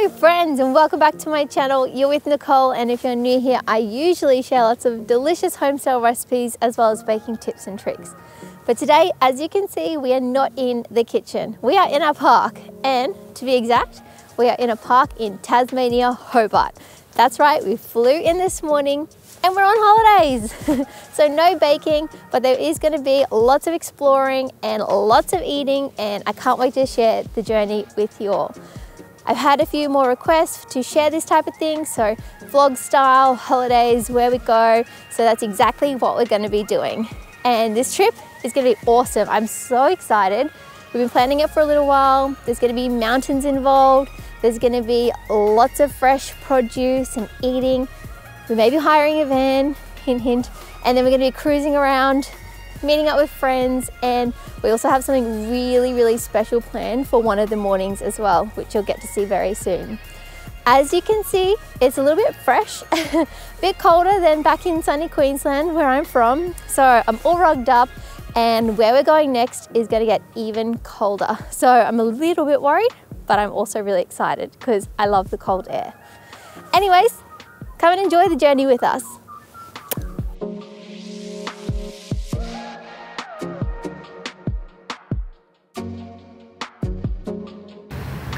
Hello friends and welcome back to my channel. You're with Nicole and if you're new here, I usually share lots of delicious home homestyle recipes as well as baking tips and tricks. But today, as you can see, we are not in the kitchen. We are in our park and to be exact, we are in a park in Tasmania, Hobart. That's right, we flew in this morning and we're on holidays. so no baking, but there is gonna be lots of exploring and lots of eating and I can't wait to share the journey with you all. I've had a few more requests to share this type of thing, so vlog style, holidays, where we go. So that's exactly what we're gonna be doing. And this trip is gonna be awesome. I'm so excited. We've been planning it for a little while. There's gonna be mountains involved. There's gonna be lots of fresh produce and eating. We may be hiring a van, hint, hint. And then we're gonna be cruising around meeting up with friends and we also have something really really special planned for one of the mornings as well which you'll get to see very soon. As you can see it's a little bit fresh a bit colder than back in sunny Queensland where I'm from. So I'm all rugged up and where we're going next is going to get even colder. So I'm a little bit worried but I'm also really excited because I love the cold air. Anyways come and enjoy the journey with us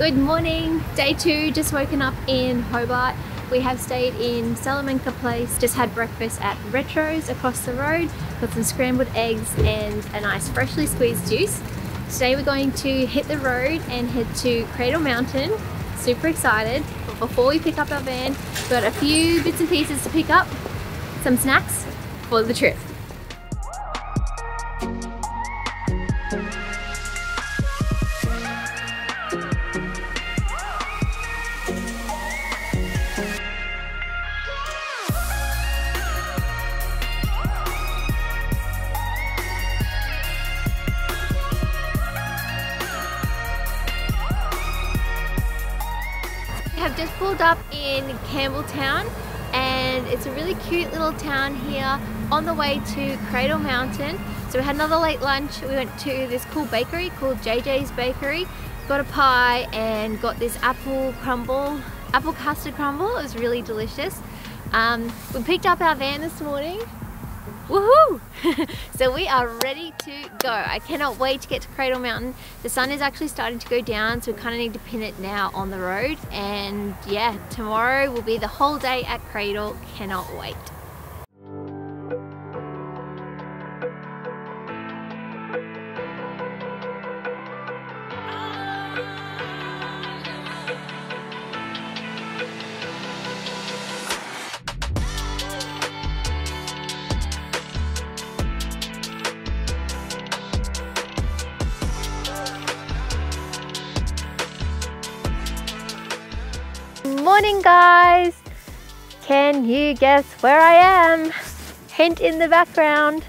Good morning, day two, just woken up in Hobart. We have stayed in Salamanca Place, just had breakfast at Retros across the road, got some scrambled eggs and a nice freshly squeezed juice. Today we're going to hit the road and head to Cradle Mountain. Super excited, but before we pick up our van, got a few bits and pieces to pick up, some snacks for the trip. Just pulled up in Campbell Town and it's a really cute little town here on the way to Cradle Mountain. So we had another late lunch. We went to this cool bakery called JJ's Bakery. Got a pie and got this apple crumble, apple custard crumble. It was really delicious. Um, we picked up our van this morning Woohoo! so we are ready to go. I cannot wait to get to Cradle Mountain. The sun is actually starting to go down, so we kind of need to pin it now on the road. And yeah, tomorrow will be the whole day at Cradle. Cannot wait. Morning guys! Can you guess where I am? Hint in the background.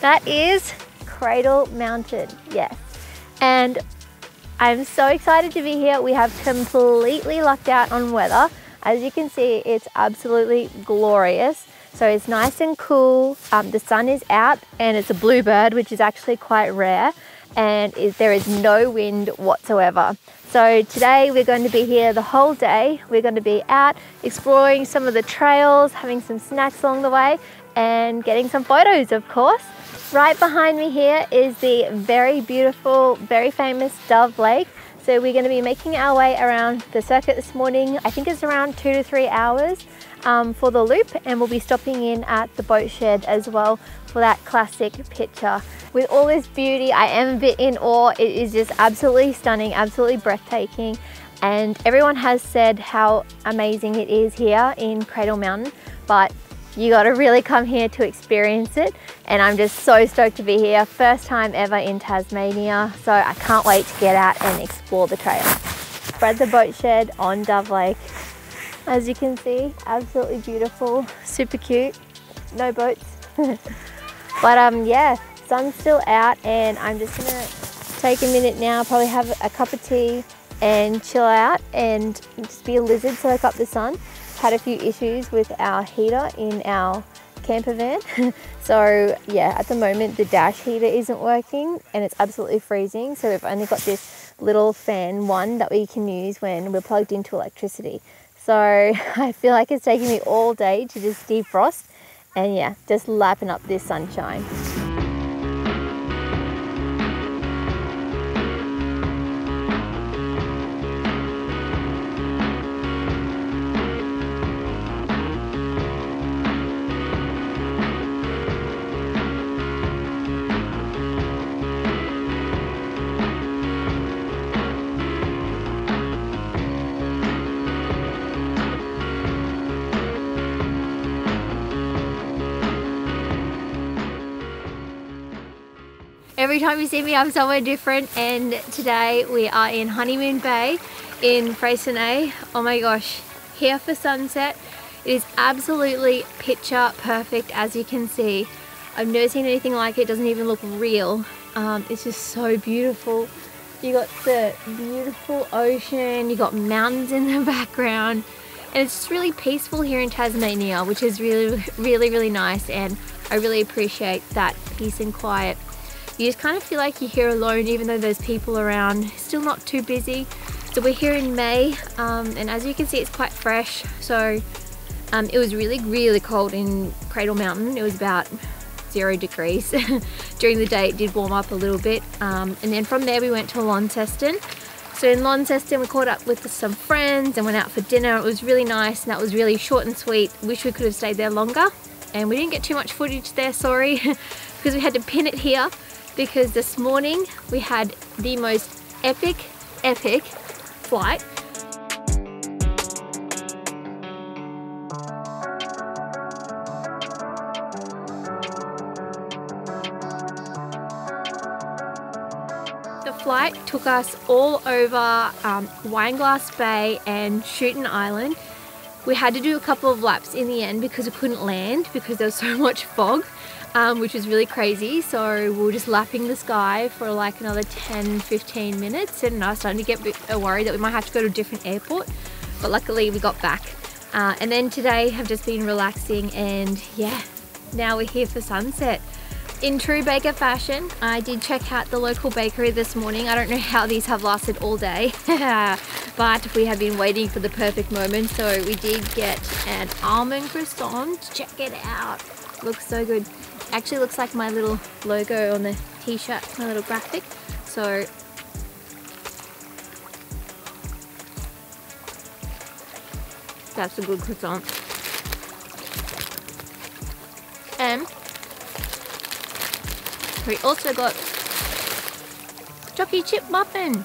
That is Cradle Mountain, yes. And I'm so excited to be here. We have completely lucked out on weather. As you can see, it's absolutely glorious. So it's nice and cool. Um, the sun is out and it's a bluebird, which is actually quite rare. And is, there is no wind whatsoever. So today we're going to be here the whole day. We're going to be out exploring some of the trails, having some snacks along the way and getting some photos of course. Right behind me here is the very beautiful, very famous Dove Lake. So we're going to be making our way around the circuit this morning. I think it's around two to three hours um, for the loop and we'll be stopping in at the boat shed as well for that classic picture. With all this beauty, I am a bit in awe. It is just absolutely stunning, absolutely breathtaking. And everyone has said how amazing it is here in Cradle Mountain, but you got to really come here to experience it. And I'm just so stoked to be here. First time ever in Tasmania. So I can't wait to get out and explore the trail. Spread the boat shed on Dove Lake. As you can see, absolutely beautiful, super cute. No boats. but um, yeah, sun's still out and I'm just gonna take a minute now, probably have a cup of tea and chill out and just be a lizard, soak up the sun. Had a few issues with our heater in our camper van. so yeah, at the moment the dash heater isn't working and it's absolutely freezing. So we've only got this little fan one that we can use when we're plugged into electricity. So I feel like it's taking me all day to just defrost and yeah, just lapping up this sunshine. Every time you see me, I'm somewhere different. And today we are in Honeymoon Bay in Freycinet. Oh my gosh, here for sunset. It is absolutely picture perfect, as you can see. I've never seen anything like it. it doesn't even look real. Um, it's just so beautiful. You got the beautiful ocean, you got mountains in the background, and it's just really peaceful here in Tasmania, which is really, really, really nice. And I really appreciate that peace and quiet you just kind of feel like you're here alone even though there's people around. Still not too busy. So we're here in May um, and as you can see it's quite fresh. So um, it was really really cold in Cradle Mountain. It was about zero degrees. During the day it did warm up a little bit. Um, and then from there we went to Launceston. So in Launceston we caught up with some friends and went out for dinner. It was really nice and that was really short and sweet. Wish we could have stayed there longer. And we didn't get too much footage there sorry because we had to pin it here because this morning we had the most epic, epic flight. The flight took us all over um, Wineglass Bay and Schouten Island. We had to do a couple of laps in the end because we couldn't land because there was so much fog um, which was really crazy. So we were just lapping the sky for like another 10, 15 minutes and I was starting to get a bit uh, worried that we might have to go to a different airport. But luckily we got back. Uh, and then today have just been relaxing and yeah, now we're here for sunset. In true baker fashion, I did check out the local bakery this morning. I don't know how these have lasted all day, but we have been waiting for the perfect moment. So we did get an almond croissant. Check it out. Looks so good actually looks like my little logo on the t-shirt, my little graphic. So that's a good croissant. And we also got chocolate chip muffin.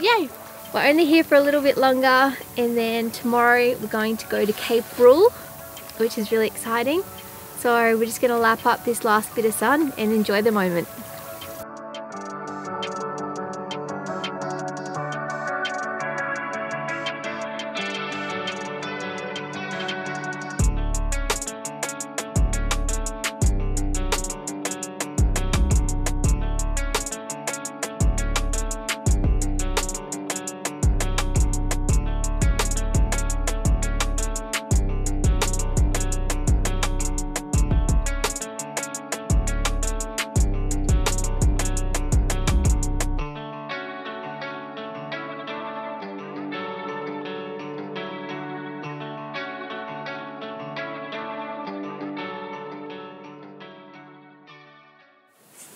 Yay! We're only here for a little bit longer and then tomorrow we're going to go to Cape Raoul, which is really exciting. So we're just going to lap up this last bit of sun and enjoy the moment.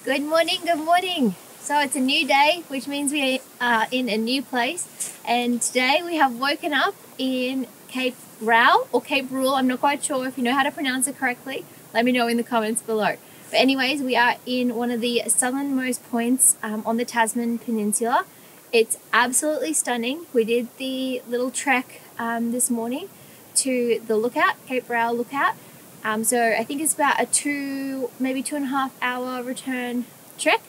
Good morning, good morning. So it's a new day, which means we are in a new place. And today we have woken up in Cape Rau or Cape Rule. I'm not quite sure if you know how to pronounce it correctly. Let me know in the comments below. But anyways, we are in one of the southernmost points um, on the Tasman Peninsula. It's absolutely stunning. We did the little trek um, this morning to the lookout, Cape Rau lookout. Um, so I think it's about a two, maybe two and a half hour return trek.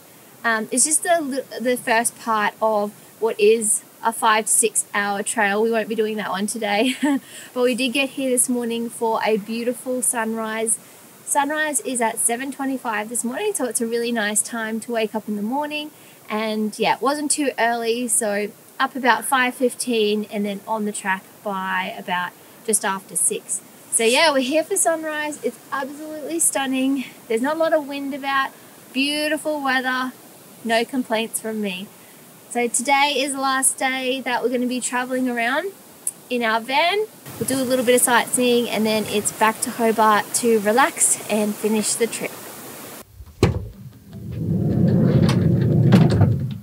Um, it's just the, the first part of what is a five to six hour trail. We won't be doing that one today, but we did get here this morning for a beautiful sunrise. Sunrise is at 7.25 this morning, so it's a really nice time to wake up in the morning. And yeah, it wasn't too early, so up about 5.15 and then on the track by about just after 6. So yeah, we're here for sunrise. It's absolutely stunning. There's not a lot of wind about. Beautiful weather. No complaints from me. So today is the last day that we're going to be traveling around in our van. We'll do a little bit of sightseeing and then it's back to Hobart to relax and finish the trip.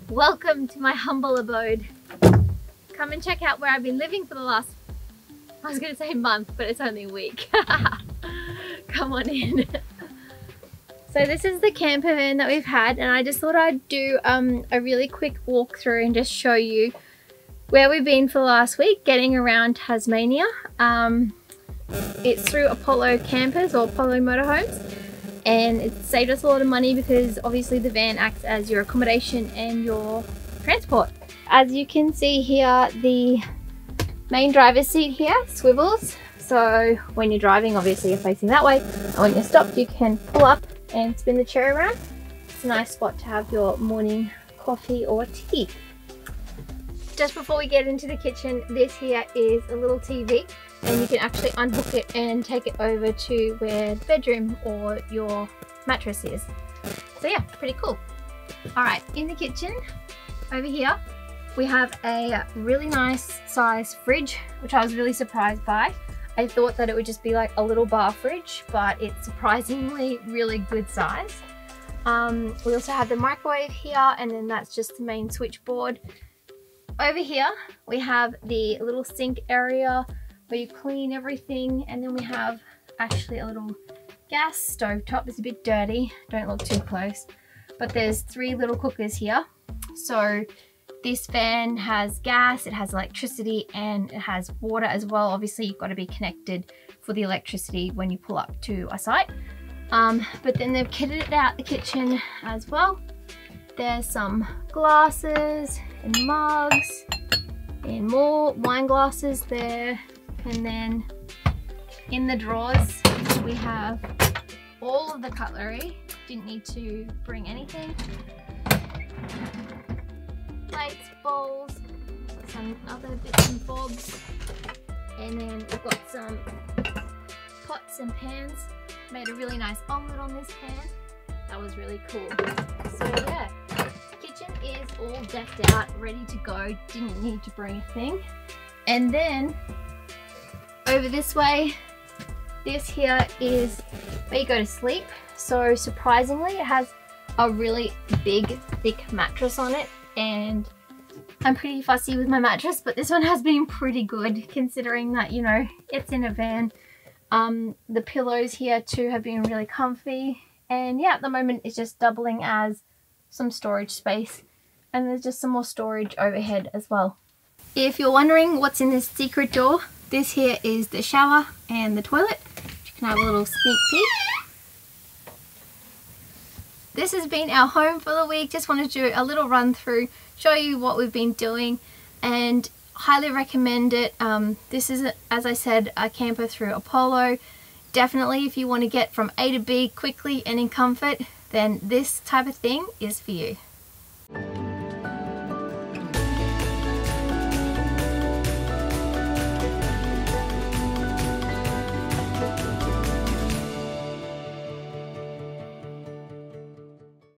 Welcome to my humble abode. Come and check out where I've been living for the last, I was to say month, but it's only a week. Come on in. So this is the camper van that we've had and I just thought I'd do um, a really quick walkthrough and just show you where we've been for the last week getting around Tasmania. Um, it's through Apollo Campers or Apollo Motorhomes and it saved us a lot of money because obviously the van acts as your accommodation and your transport. As you can see here the main driver's seat here swivels so when you're driving obviously you're facing that way and when you're stopped you can pull up and spin the chair around. It's a nice spot to have your morning coffee or tea. Just before we get into the kitchen, this here is a little TV and you can actually unhook it and take it over to where the bedroom or your mattress is. So yeah, pretty cool. All right, in the kitchen, over here, we have a really nice size fridge, which I was really surprised by. I thought that it would just be like a little bar fridge, but it's surprisingly really good size. Um, we also have the microwave here, and then that's just the main switchboard. Over here, we have the little sink area where you clean everything, and then we have actually a little gas stove top. It's a bit dirty, don't look too close. But there's three little cookers here. So this van has gas, it has electricity, and it has water as well. Obviously, you've got to be connected for the electricity when you pull up to a site. Um, but then they've kitted it out the kitchen as well. There's some glasses and mugs and more wine glasses there. And then in the drawers, we have all of the cutlery. Didn't need to bring anything plates, bowls, some other bits and bobs. And then we've got some pots and pans. Made a really nice omelette on this pan. That was really cool. So yeah, kitchen is all decked out, ready to go. Didn't need to bring a thing. And then over this way, this here is where you go to sleep. So surprisingly, it has a really big, thick mattress on it and I'm pretty fussy with my mattress, but this one has been pretty good considering that, you know, it's in a van. Um, the pillows here too have been really comfy. And yeah, at the moment it's just doubling as some storage space. And there's just some more storage overhead as well. If you're wondering what's in this secret door, this here is the shower and the toilet. You can have a little sneak peek. This has been our home for the week. Just wanted to do a little run through, show you what we've been doing and highly recommend it. Um, this is, as I said, a camper through Apollo. Definitely if you want to get from A to B quickly and in comfort, then this type of thing is for you.